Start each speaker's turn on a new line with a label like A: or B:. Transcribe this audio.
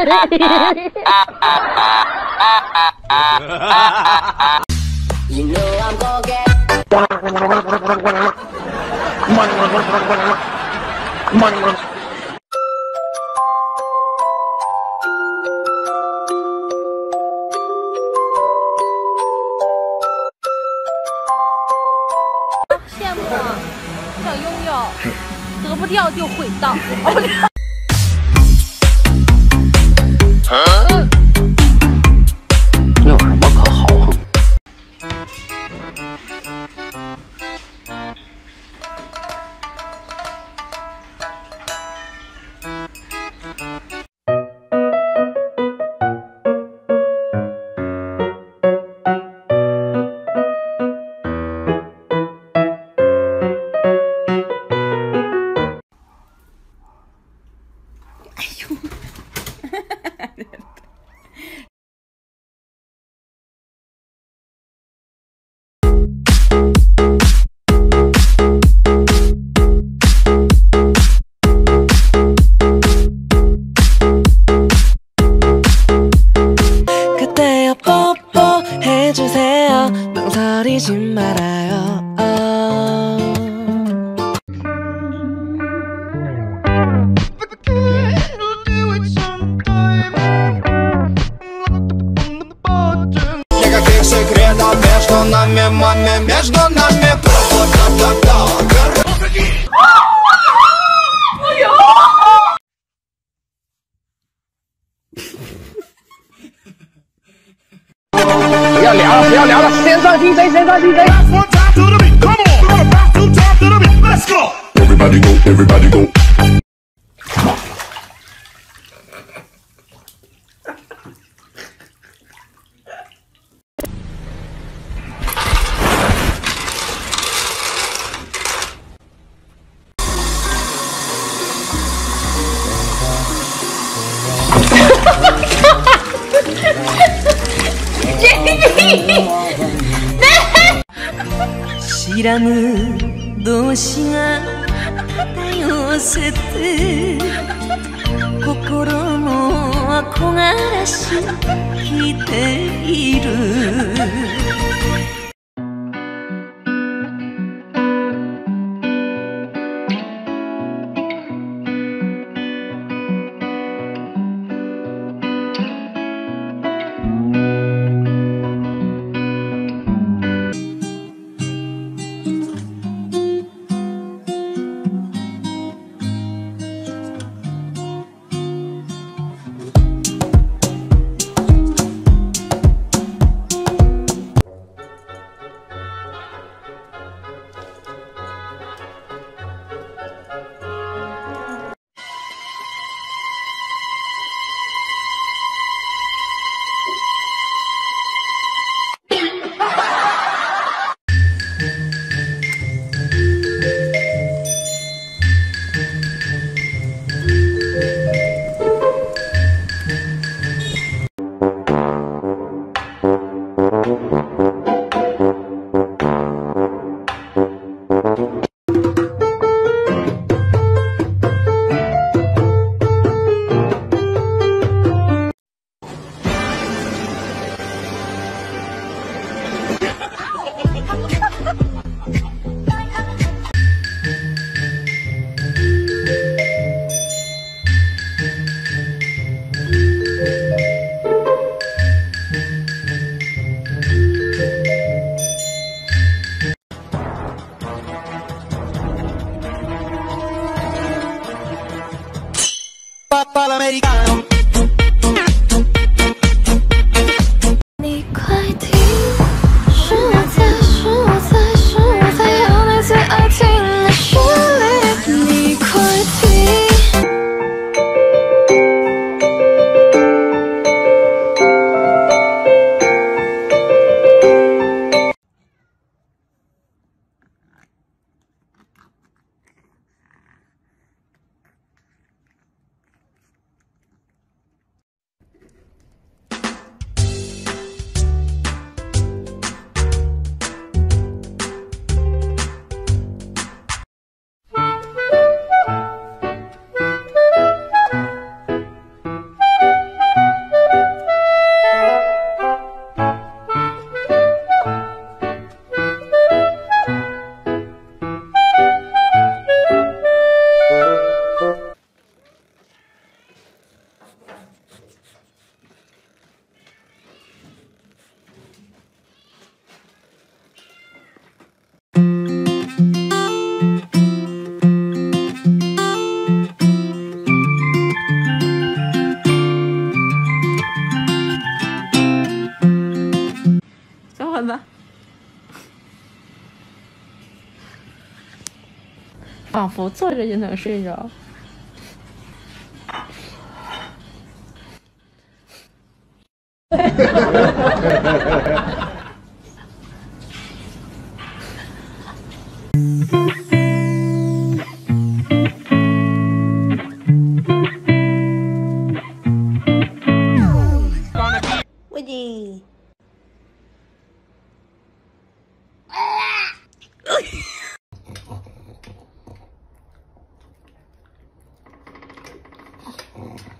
A: 羡慕，想拥有，得不掉就毁掉。
B: 有
C: One time to the beat, come on. We're gonna bounce two times to the beat. Let's go.
D: Everybody go, everybody go.
E: 知らぬ同士が漂せて心も憧らし来ている
F: ficaram 仿佛坐着就能睡着。
A: Mm-hmm.